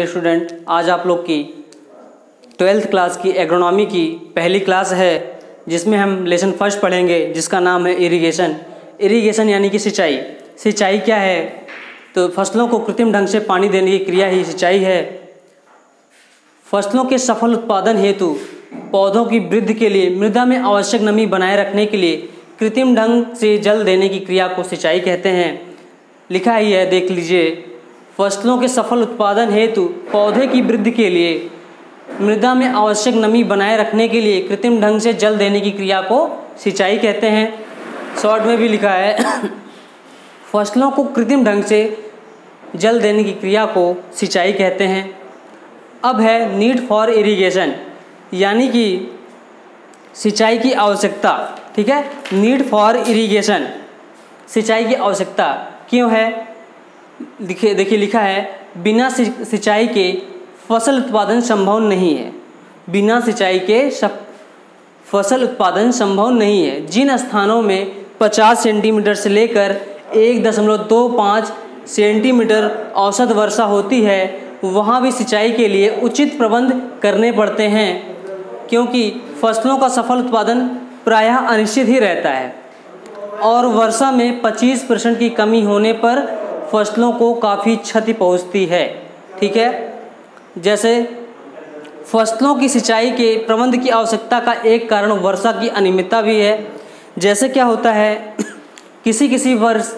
Student आज आप लोग की ट्वेल्थ क्लास की एग्रोनॉमी की पहली क्लास है, जिसमें हम लेसन फ़र्स्ट पढ़ेंगे, जिसका नाम है इरिगेशन इरिगेशन यानी कि सिंचाई. सिंचाई क्या है? तो फ़सलों को कृत्रिम ढंग से पानी देने की क्रिया ही सिंचाई है. फ़सलों के सफल उत्पादन हेतु पौधों की वृद्धि के लिए, मृदा में आवश्यक नमी बनाए रखने के लिए कृत्रिम ढंग से जल देने की क्रिया को सिंचाई कहते हैं। लिखा ही है, देख लीजिए। फ़सलों के सफल उत्पादन हेतु पौधे की वृद्धि के लिए, मृदा में आवश्यक नमी बनाए रखने के लिए कृत्रिम ढंग से जल देने की क्रिया को सिंचाई कहते हैं। शॉर्ट में भी लिखा है, फ़सलों को कृत्रिम ढंग से जल देने की क्रिया को सिंचाई कहते हैं। अब है नीड फॉर इरिगेशन यानी कि सिंचाई की आवश्यकता, ठीक है? नीड फॉर इरिगेशन सिंचाई की आवश्यकता क्यों है? देखिए देखिए लिखा है, बिना सिंचाई के फ़सल उत्पादन संभव नहीं है। बिना सिंचाई के सब फ़सल उत्पादन संभव नहीं है। जिन स्थानों में 50 सेंटीमीटर से लेकर एक दशमलव दो पाँच सेंटीमीटर औसत वर्षा होती है, वहाँ भी सिंचाई के लिए उचित प्रबंध करने पड़ते हैं, क्योंकि फ़सलों का सफल उत्पादन प्रायः अनिश्चित ही रहता है। और वर्षा में 25 परसेंट की कमी होने पर फ़सलों को काफ़ी क्षति पहुँचती है, ठीक है? जैसे फ़सलों की सिंचाई के प्रबंध की आवश्यकता का एक कारण वर्षा की अनियमितता भी है। जैसे क्या होता है किसी किसी वर्ष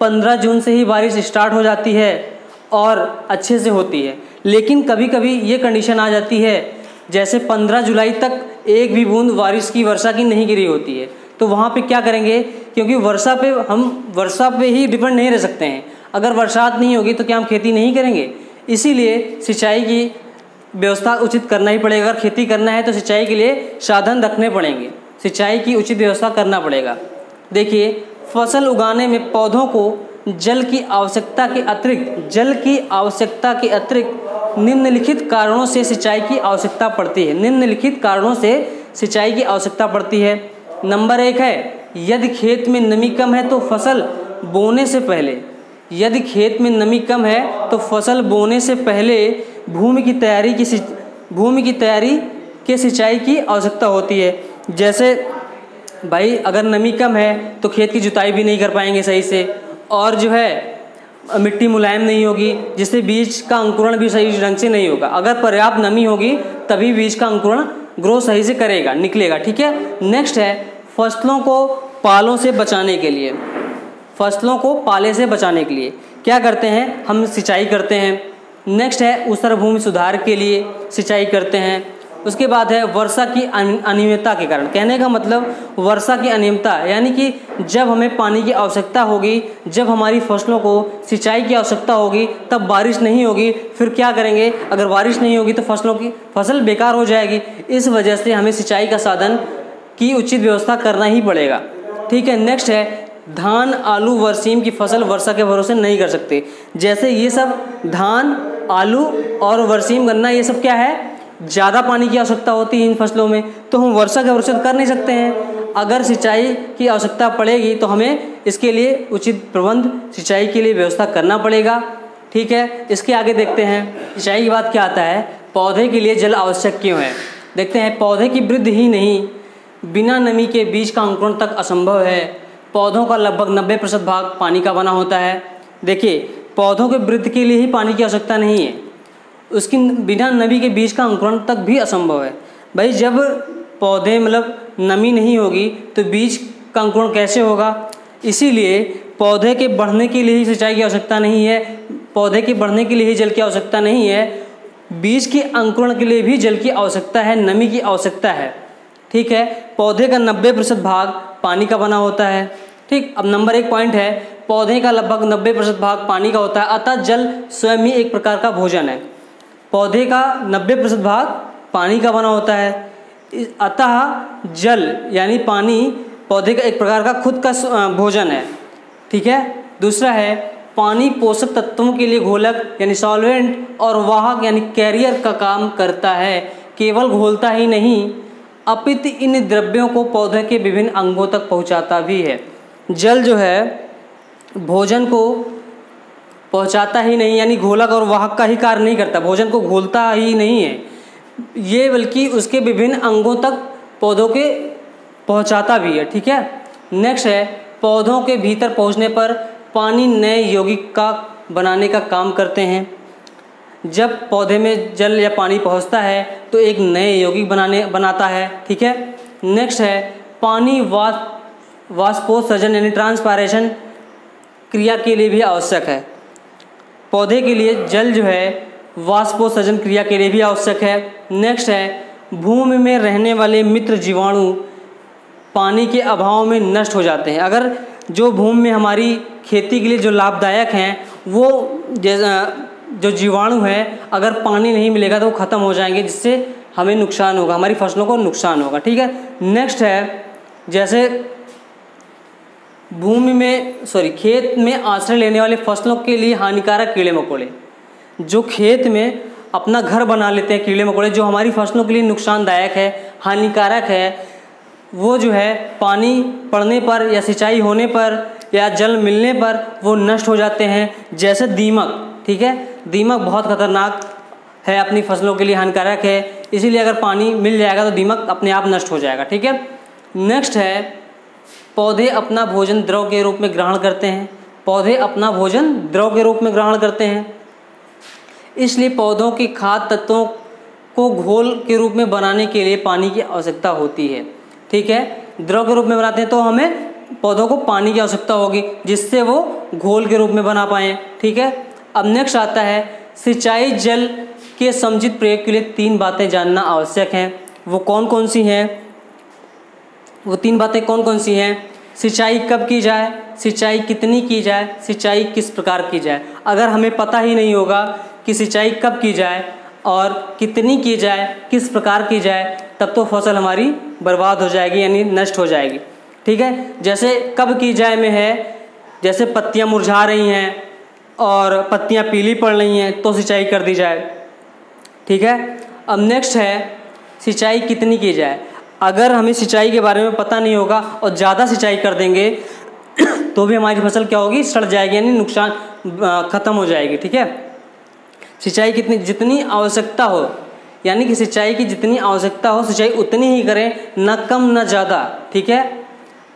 15 जून से ही बारिश स्टार्ट हो जाती है और अच्छे से होती है। लेकिन कभी कभी ये कंडीशन आ जाती है, जैसे 15 जुलाई तक एक भी बूंद बारिश की, वर्षा की नहीं गिरी होती है। तो वहाँ पे क्या करेंगे, क्योंकि वर्षा पे हम, वर्षा पे ही डिपेंड नहीं रह सकते हैं। अगर बरसात नहीं होगी तो क्या हम खेती नहीं करेंगे? इसीलिए सिंचाई की व्यवस्था उचित करना ही पड़ेगा। अगर खेती करना है तो सिंचाई के लिए साधन रखने पड़ेंगे। सिंचाई की उचित व्यवस्था करना पड़ेगा। देखिए, फ़सल उगाने में पौधों को जल की आवश्यकता के अतिरिक्त, जल की आवश्यकता के अतिरिक्त निम्नलिखित कारणों से सिंचाई की आवश्यकता पड़ती है। निम्नलिखित कारणों से सिंचाई की आवश्यकता पड़ती है। नंबर एक है, यदि खेत में नमी कम है तो फ़सल बोने से पहले यदि खेत में नमी कम है तो फ़सल बोने से पहले भूमि की तैयारी की भूमि की तैयारी के सिंचाई की आवश्यकता होती है। जैसे, भाई, अगर नमी कम है तो खेत की जुताई भी नहीं कर पाएँगे सही से। और जो है, मिट्टी मुलायम नहीं होगी, जिससे बीज का अंकुरण भी सही ढंग से नहीं होगा। अगर पर्याप्त नमी होगी, तभी बीज का अंकुरण ग्रो सही से करेगा, निकलेगा, ठीक है? नेक्स्ट है, फ़सलों को पालों से बचाने के लिए। फ़सलों को पाले से बचाने के लिए। क्या करते हैं? हम सिंचाई करते हैं। नेक्स्ट है उसर भूमि सुधार के लिए सिंचाई करते हैं। उसके बाद है वर्षा की अनियमितता के कारण। कहने का मतलब वर्षा की अनियमितता, यानी कि जब हमें पानी की आवश्यकता होगी, जब हमारी फ़सलों को सिंचाई की आवश्यकता होगी, तब बारिश नहीं होगी, फिर क्या करेंगे? अगर बारिश नहीं होगी तो फ़सलों की, फ़सल बेकार हो जाएगी। इस वजह से हमें सिंचाई का साधन की उचित व्यवस्था करना ही पड़ेगा। ठीक है नेक्स्ट है धान, आलू, वरसीम की फ़सल वर्षा के भरोसे नहीं कर सकते। जैसे ये सब धान, आलू और वरसीम गन्ना, ये सब क्या है? ज़्यादा पानी की आवश्यकता होती है इन फ़सलों में तो हम वर्षा के भरोसे कर नहीं सकते हैं। अगर सिंचाई की आवश्यकता पड़ेगी तो हमें इसके लिए उचित प्रबंध, सिंचाई के लिए व्यवस्था करना पड़ेगा। ठीक है? इसके आगे देखते हैं। सिंचाई की बात क्या आता है? पौधे के लिए जल आवश्यक क्यों है? देखते हैं, पौधे की वृद्धि ही नहीं। बिना नमी के बीज का अंकुरण तक असंभव है। पौधों का लगभग 90 प्रतिशत भाग पानी का बना होता है। देखिए, पौधों के वृद्धि के लिए ही पानी की आवश्यकता नहीं है। उसकी बिना नमी के बीज का अंकुरण तक भी असंभव है। भाई, जब पौधे मतलब नमी नहीं होगी तो बीज का अंकुरण कैसे होगा? इसीलिए पौधे के बढ़ने के लिए ही सिंचाई की आवश्यकता नहीं है। पौधे के बढ़ने के लिए ही जल की आवश्यकता नहीं है। बीज के अंकुरण के लिए भी जल की आवश्यकता है, नमी की आवश्यकता है। ठीक है? पौधे का नब्बे प्रतिशत भाग पानी का बना होता है। ठीक, अब नंबर एक पॉइंट है, पौधे का लगभग नब्बे प्रतिशत भाग पानी का होता है, अतः जल स्वयं ही एक प्रकार का भोजन है। पौधे का नब्बे प्रतिशत भाग पानी का बना होता है। अतः जल यानी पानी पौधे का एक प्रकार का खुद का भोजन है। ठीक है? दूसरा है, पानी पोषक तत्वों के लिए घोलक यानी सॉल्वेंट और वाहक यानी कैरियर का काम करता है, केवल घोलता ही नहीं, अपित इन द्रव्यों को पौधे के विभिन्न अंगों तक पहुंचाता भी है। जल जो है, भोजन को पहुंचाता ही नहीं, यानी घोलक और वाहक का ही कार्य नहीं करता, भोजन को घोलता ही नहीं है। ये बल्कि उसके विभिन्न अंगों तक पौधों के पहुंचाता भी है, ठीक है? नेक्स्ट है, पौधों के भीतर पहुँचने पर पानी नए यौगिक का बनाने का काम करते हैं। जब पौधे में जल या पानी पहुँचता है तो एक नए यौगिक बनाने, बनाता है, ठीक है? नेक्स्ट है, पानी वाष्प वाष्पोत्सर्जन यानी ट्रांसपारेशन क्रिया के लिए भी आवश्यक है। पौधे के लिए जल जो है वाष्पोत्सर्जन क्रिया के लिए भी आवश्यक है। नेक्स्ट है, भूमि में रहने वाले मित्र जीवाणु पानी के अभाव में नष्ट हो जाते हैं। अगर जो भूमि में हमारी खेती के लिए जो लाभदायक हैं, वो जो जीवाणु हैं, अगर पानी नहीं मिलेगा तो वो ख़त्म हो जाएँगे, जिससे हमें नुकसान होगा, हमारी फ़सलों को नुकसान होगा। ठीक है? नेक्स्ट है, जैसे भूमि में सॉरी खेत में आश्रय लेने वाले फ़सलों के लिए हानिकारक कीड़े मकोड़े। जो खेत में अपना घर बना लेते हैं कीड़े मकोड़े, जो हमारी फ़सलों के लिए नुकसानदायक है, हानिकारक है, वो जो है पानी पड़ने पर या सिंचाई होने पर या जल मिलने पर वो नष्ट हो जाते हैं। जैसे दीमक, ठीक है? दीमक बहुत खतरनाक है, अपनी फ़सलों के लिए हानिकारक है। इसीलिए अगर पानी मिल जाएगा तो दीमक अपने आप नष्ट हो जाएगा, ठीक है? नेक्स्ट है पौधे अपना भोजन द्रव के रूप में ग्रहण करते हैं। पौधे अपना भोजन द्रव के रूप में ग्रहण करते हैं। इसलिए पौधों के खाद तत्वों को घोल के रूप में बनाने के लिए पानी की आवश्यकता होती है। ठीक है? द्रव के रूप में बनाते हैं तो हमें पौधों को पानी की आवश्यकता होगी, जिससे वो घोल के रूप में बना पाएँ। ठीक है? अब नेक्स्ट आता है, सिंचाई जल के समुचित प्रयोग के लिए तीन बातें जानना आवश्यक हैं। वो कौन कौन सी हैं? वो तीन बातें कौन कौन सी हैं? सिंचाई कब की जाए? सिंचाई कितनी की जाए? सिंचाई किस प्रकार की जाए? अगर हमें पता ही नहीं होगा कि सिंचाई कब की जाए और कितनी की जाए, किस प्रकार की जाए, तब तो फ़सल हमारी बर्बाद हो जाएगी, यानी नष्ट हो जाएगी। ठीक है? जैसे कब की जाए में है, जैसे पत्तियाँ मुरझा रही हैं और पत्तियाँ पीली पड़ रही हैं तो सिंचाई कर दी जाए। ठीक है? अब नेक्स्ट है, सिंचाई कितनी की जाए? अगर हमें सिंचाई के बारे में पता नहीं होगा और ज़्यादा सिंचाई कर देंगे तो भी हमारी फ़सल क्या होगी? सड़ जाएगी, यानी नुकसान ख़त्म हो जाएगी, ठीक है? सिंचाई कितनी, जितनी आवश्यकता हो, यानी कि सिंचाई की जितनी आवश्यकता हो, सिंचाई उतनी ही करें, न कम, न ज़्यादा, ठीक है?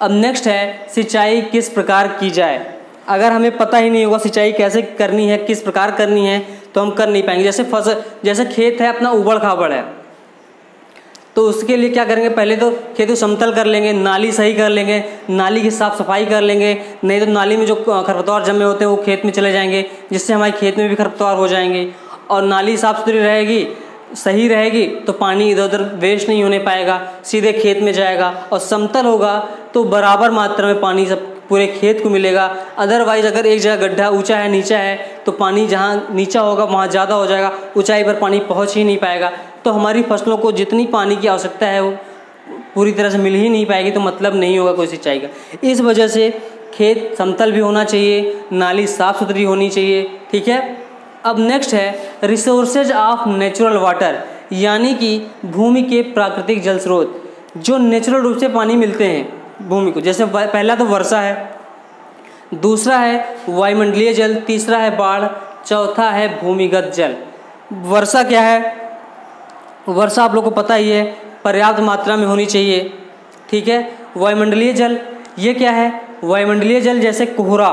अब नेक्स्ट है, सिंचाई किस प्रकार की जाए? अगर हमें पता ही नहीं होगा सिंचाई कैसे करनी है, किस प्रकार करनी है तो हम कर नहीं पाएँगे। जैसे फ़सल, जैसे खेत है, अपना उबड़ खाबड़ है। तो उसके लिए क्या करेंगे? पहले तो खेत को समतल कर लेंगे, नाली सही कर लेंगे, नाली की साफ़ सफ़ाई कर लेंगे, नहीं तो नाली में जो खरपतवार जमे होते हैं वो खेत में चले जाएँगे, जिससे हमारे खेत में भी खरपतवार हो जाएँगे। और नाली साफ़ सुथरी रहेगी, सही रहेगी तो पानी इधर उधर वेस्ट नहीं होने पाएगा, सीधे खेत में जाएगा। और समतल होगा तो बराबर मात्रा में पानी सब पूरे खेत को मिलेगा। अदरवाइज़ अगर एक जगह गड्ढा ऊँचा है, नीचा है तो पानी जहाँ नीचा होगा, वहाँ ज़्यादा हो जाएगा, ऊंचाई पर पानी पहुँच ही नहीं पाएगा। तो हमारी फ़सलों को जितनी पानी की आवश्यकता है वो पूरी तरह से मिल ही नहीं पाएगी तो मतलब नहीं होगा कोई सिंचाई का। इस वजह से खेत समतल भी होना चाहिए, नाली साफ़ सुथरी होनी चाहिए, ठीक है? अब नेक्स्ट है रिसोर्सेज ऑफ़ नेचुरल वाटर यानी कि भूमि के प्राकृतिक जल स्रोत, जो नेचुरल रूप से पानी मिलते हैं भूमि को। जैसे पहला तो वर्षा है, दूसरा है वायुमंडलीय जल, तीसरा है बाढ़, चौथा है भूमिगत जल। वर्षा क्या है? वर्षा आप लोग को पता ही है, पर्याप्त मात्रा में होनी चाहिए, ठीक है? वायुमंडलीय जल, ये क्या है? वायुमंडलीय जल जैसे कोहरा,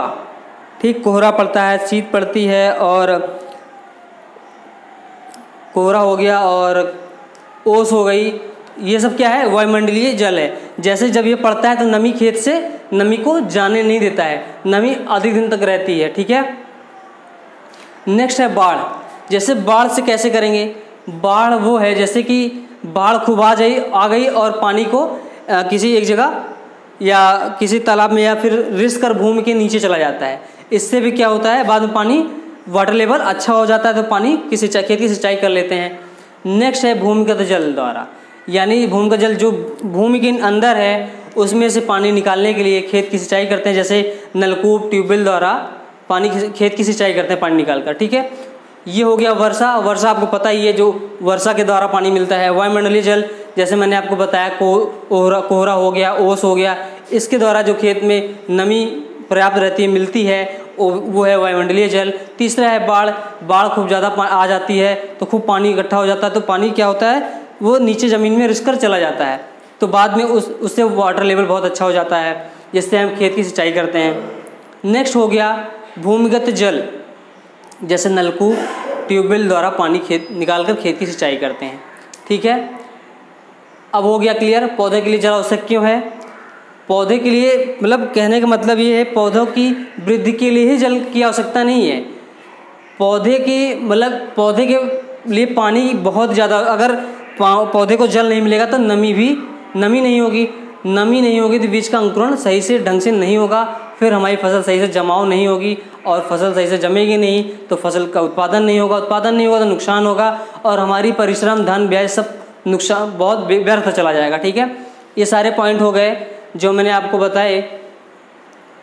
ठीक? कोहरा पड़ता है, शीत पड़ती है और कोहरा हो गया और ओस हो गई, ये सब क्या है? वायुमंडलीय जल है। जैसे जब ये पड़ता है तो नमी खेत से नमी को जाने नहीं देता है, नमी अधिक दिन तक रहती है, ठीक है? नेक्स्ट है बाढ़। जैसे बाढ़ से कैसे करेंगे? बाढ़ वो है जैसे कि बाढ़ खूब आ जाई आ गई और पानी को आ, किसी एक जगह या किसी तालाब में या फिर रिस्क कर भूमि के नीचे चला जाता है। इससे भी क्या होता है बाद में पानी वाटर लेवल अच्छा हो जाता है तो पानी की सिंचाई खेत की सिंचाई कर लेते हैं। नेक्स्ट है भूमिगत जल द्वारा। यानी भूमिगत जल जो भूमि के अंदर है उसमें से पानी निकालने के लिए खेत की सिंचाई करते हैं जैसे नलकूप ट्यूबवेल द्वारा पानी खेत की सिंचाई करते हैं पानी निकाल कर ठीक है? ये हो गया वर्षा। वर्षा आपको पता ही है जो वर्षा के द्वारा पानी मिलता है। वायुमंडलीय जल, जैसे मैंने आपको बताया, को कोहरा कोहरा हो गया, ओस हो गया, इसके द्वारा जो खेत में नमी पर्याप्त रहती है, मिलती है, वो है वायुमंडलीय जल। तीसरा है बाढ़। बाढ़ खूब ज़्यादा आ जाती है तो खूब पानी इकट्ठा हो जाता है तो पानी क्या होता है, वो नीचे ज़मीन में रिस कर चला जाता है। तो बाद में उस, उससे वाटर लेवल बहुत अच्छा हो जाता है, जिससे हम खेत की सिंचाई करते हैं। नेक्स्ट हो गया भूमिगत जल। जैसे नलकूप, ट्यूबवेल द्वारा पानी खेत निकाल कर खेत की सिंचाई करते हैं। ठीक है? अब हो गया क्लियर पौधे के लिए जल आवश्यक क्यों है? पौधे के लिए मतलब कहने का मतलब ये है, पौधों की वृद्धि के लिए ही जल की आवश्यकता नहीं है। पौधे की मतलब पौधे के लिए पानी बहुत ज़्यादा, अगर पौधे को जल नहीं मिलेगा तो नमी भी, नमी नहीं होगी। नमी नहीं होगी तो बीज का अंकुरण सही से ढंग से नहीं होगा। फिर हमारी फ़सल सही से जमाव नहीं होगी और फ़सल सही से जमेगी नहीं तो फ़सल का उत्पादन नहीं होगा, उत्पादन नहीं होगा तो नुकसान होगा और हमारी परिश्रम, धन, ब्याज सब नुकसान, बहुत व्यर्थ चला जाएगा, ठीक है? ये सारे पॉइंट हो गए जो मैंने आपको बताए।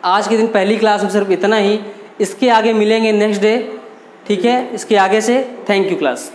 आज के दिन पहली क्लास में सिर्फ़ इतना ही। इसके आगे मिलेंगे नेक्स्ट डे ठीक है? इसके आगे से थैंक यू क्लास